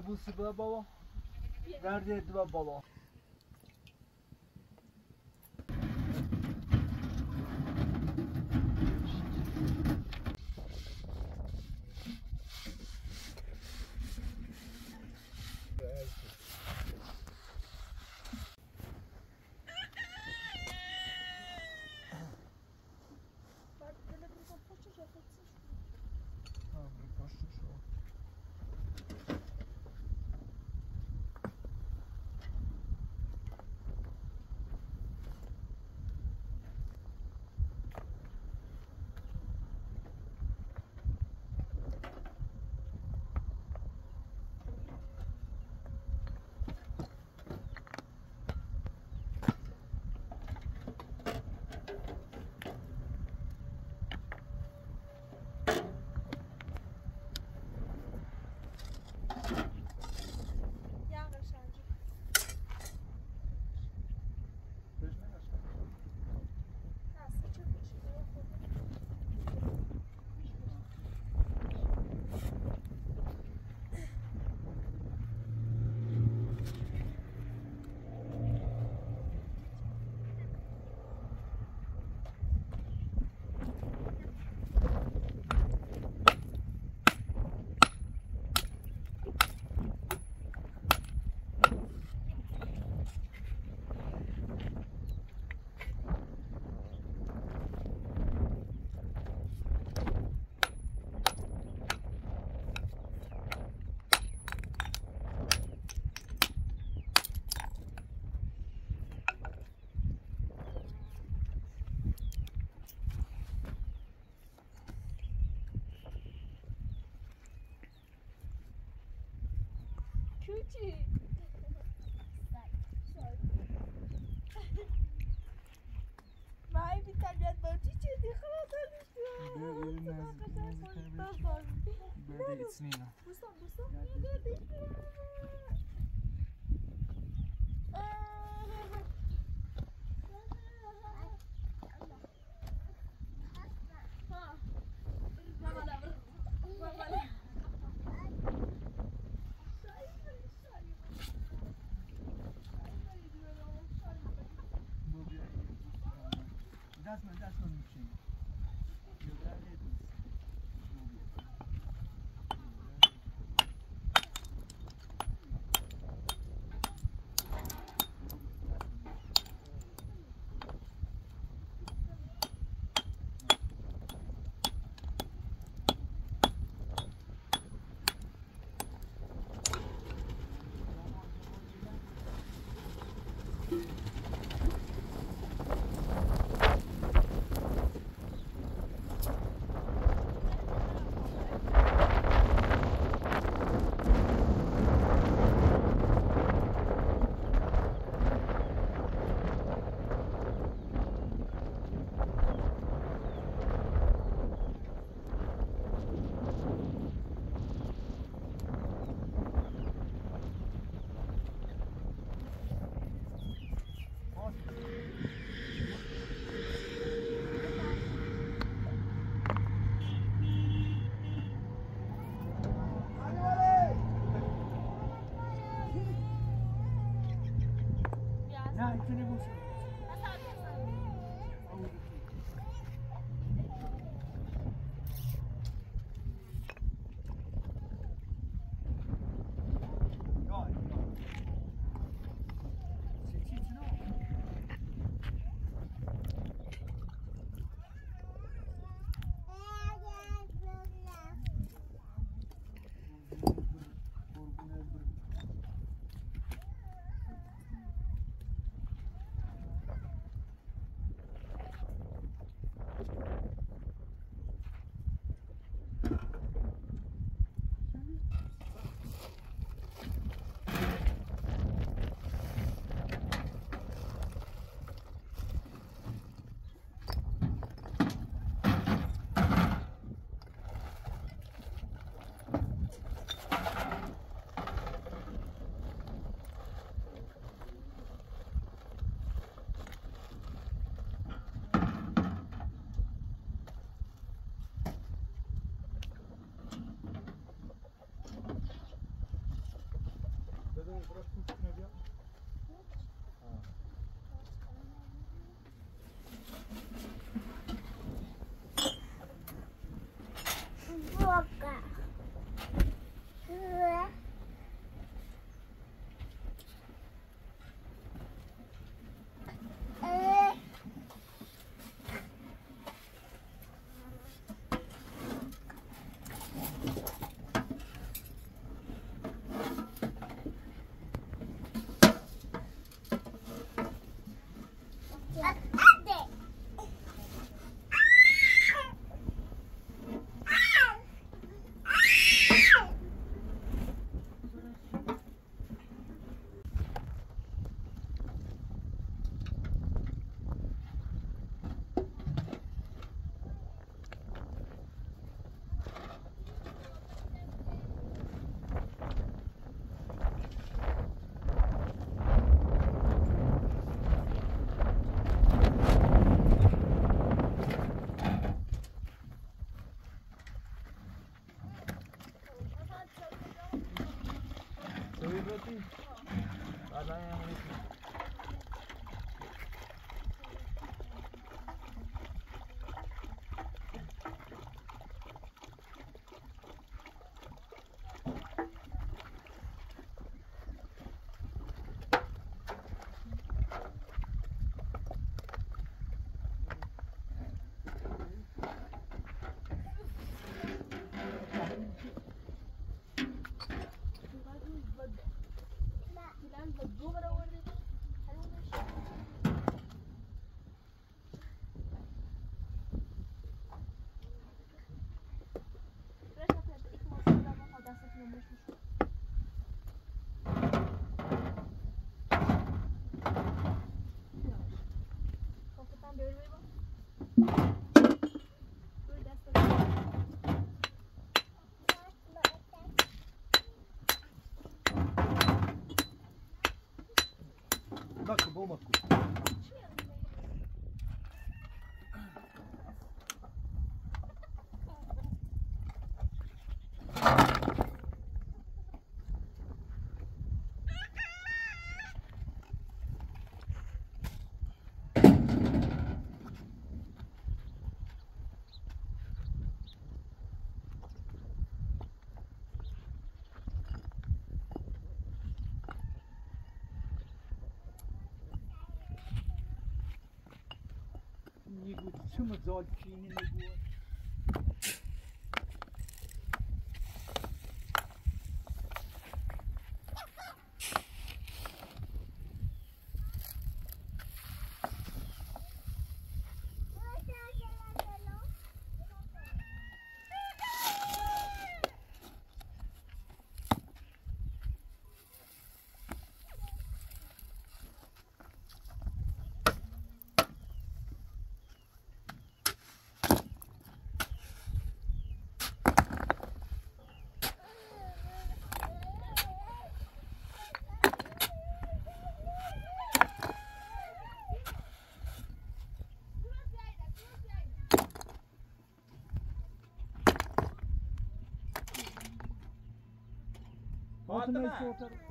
بوسی بده بابا. گردی دو بالا Küçük. Vay bir tane bacı çedi خلاص برده اثنين Busam busam niye geldin? Ha. دست من دست من میشین Papa. проволоку. 这么着 much. Yardım et.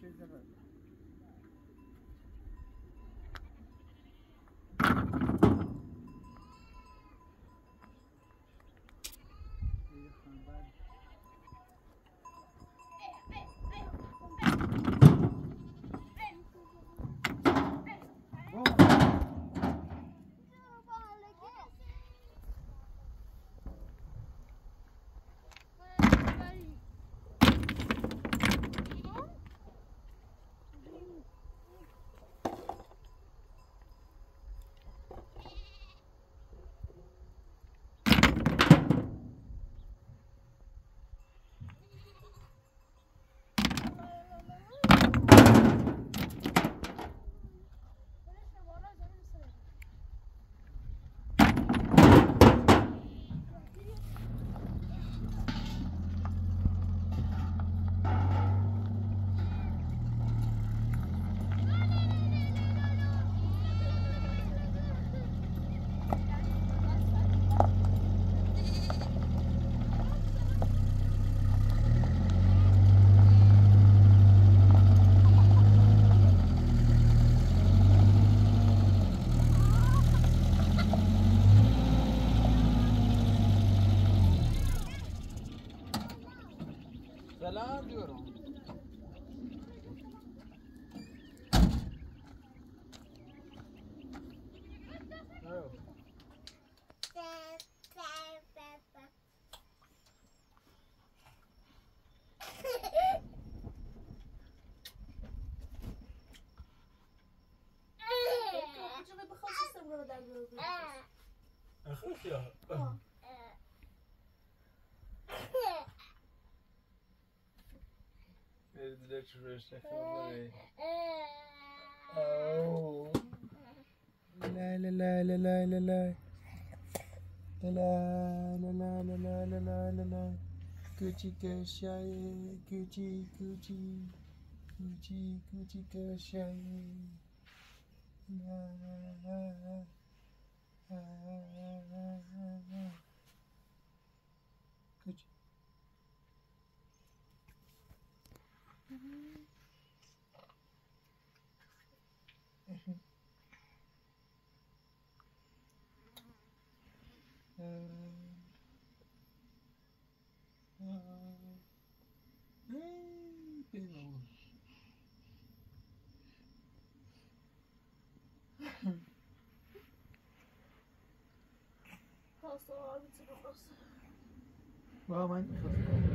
সেই জায়গায় أخوك يا Verdiler şuraya şakaları. Oh. La la la la la la la. La la la la la la la la la la. Gucci köşeyi, Gucci Gucci. Gucci Gucci köşeyi. La la la la. La Mm-hmm. Ausdauer, Ausdauer. Ja, mein.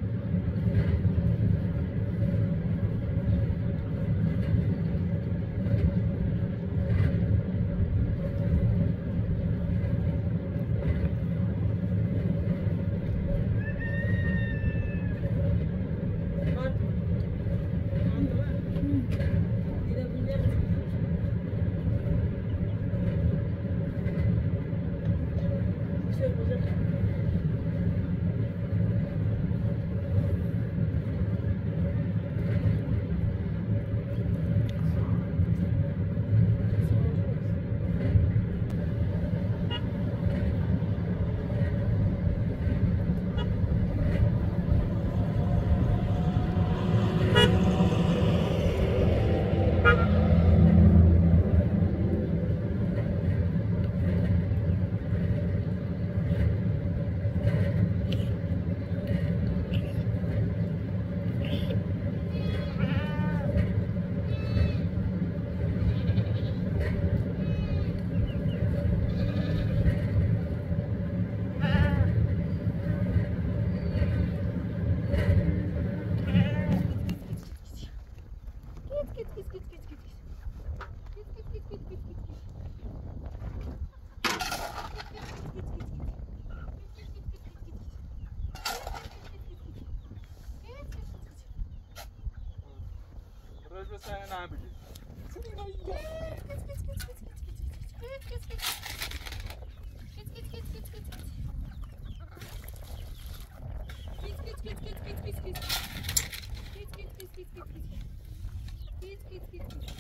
kiss, kiss, kiss.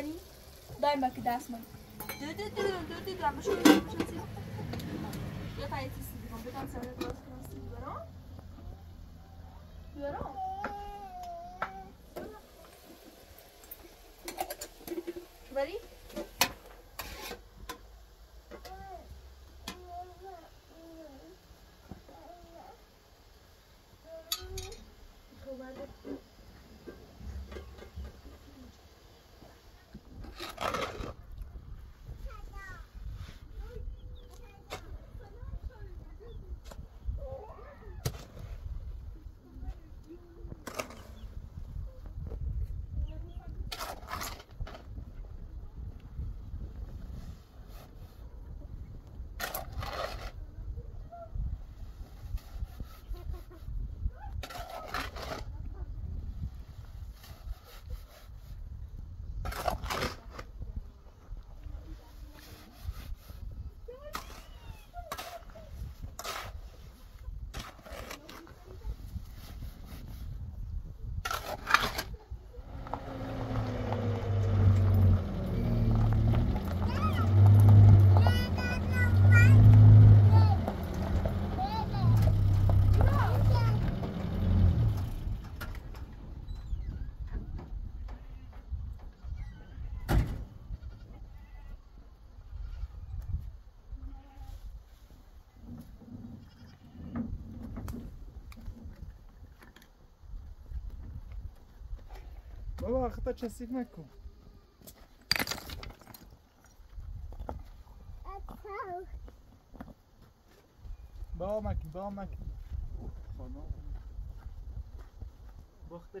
કરી દહીં બાકી દાસમાં દે દે દે દે દે આમાં શું શું છે Eu tá esse completamente certo, eu gosto de um seguidor. Seguidor? خطا چسیف نکن. با مکن با مکن. خانم. با خطا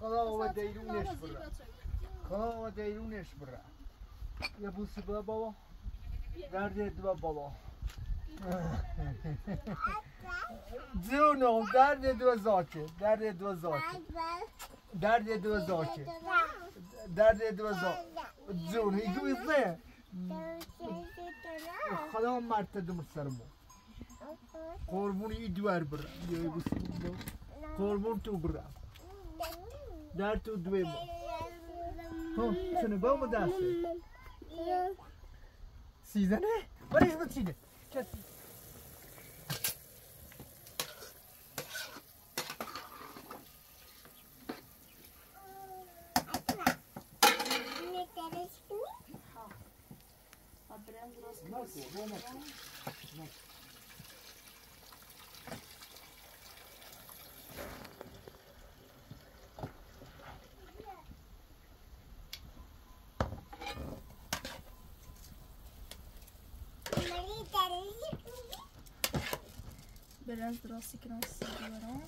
خدا و دیرونش برا. خدا و دیرونش برا. یه بوسی بابا بابا. درد دو بابا. جونم درد دو زاکه درد دو زاکه درد دو زاکه درد دو زاکه جون ایگو ایزه خدا مرد دم سرمو قربون ای دوار Daar toe dwebo. Ho, sene bau mo da se. Sizane? Barış mı çiğde? Kes. Abrem biraz. Nasıl? Nasıl? esperança de vocês que não se seguraram.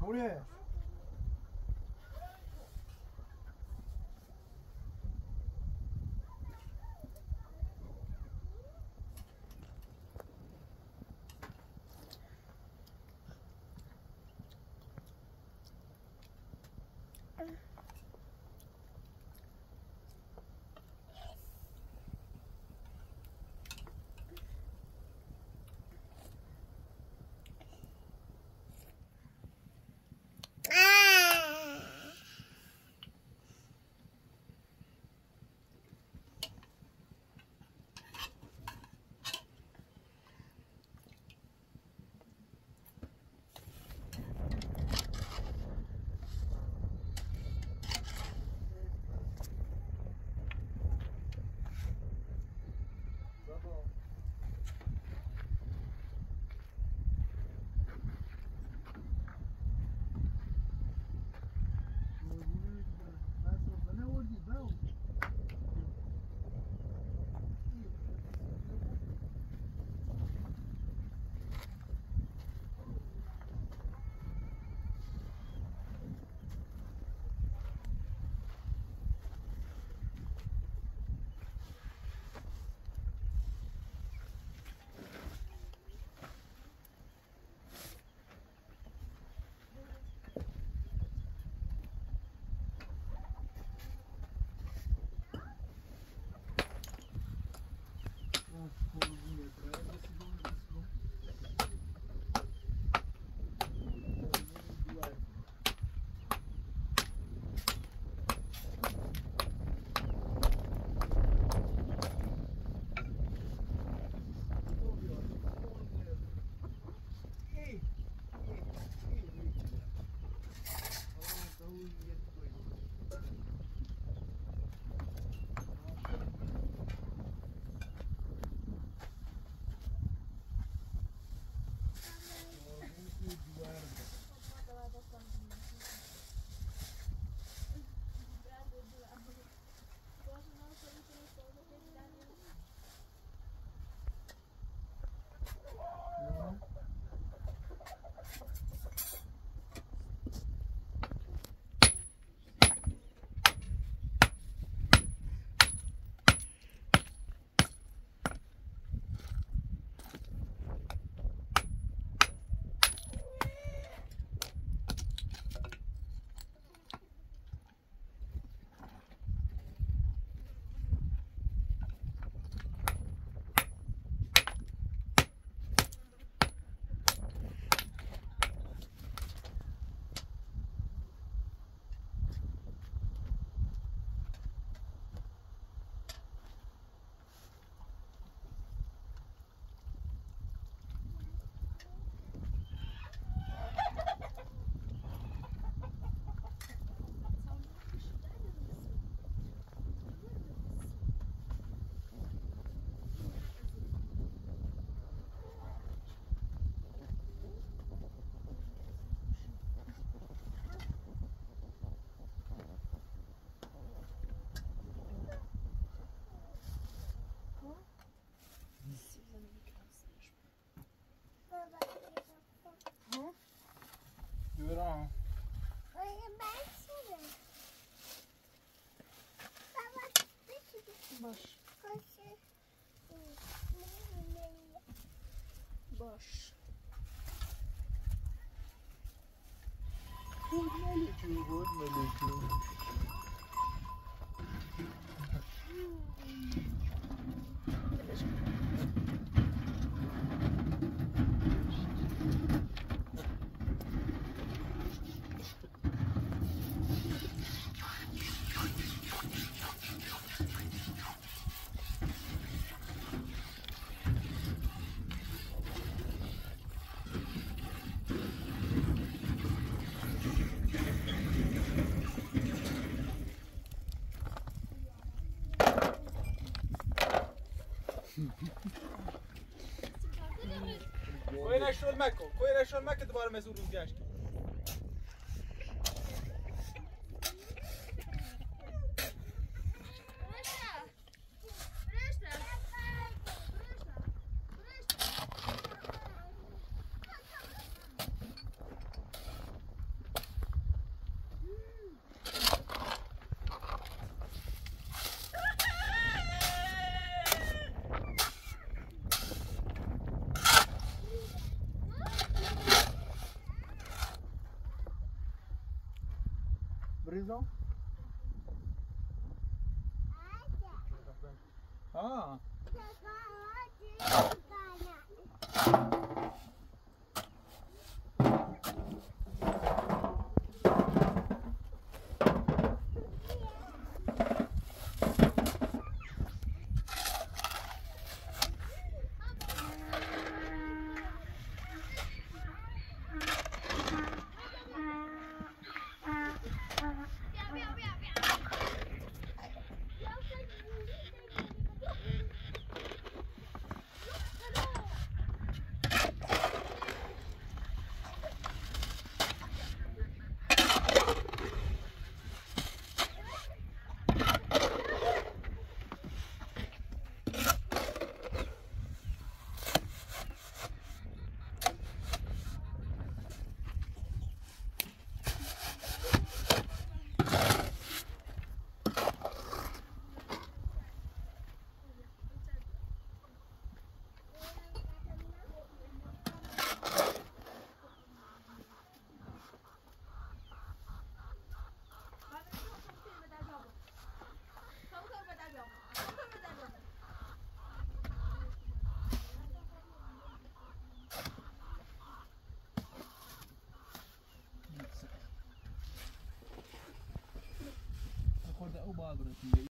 우리 Melody Crew, what Melody Crew? کوی نشرول مکو کوی نشرول مکو دوباره مزور روز گشت the obagra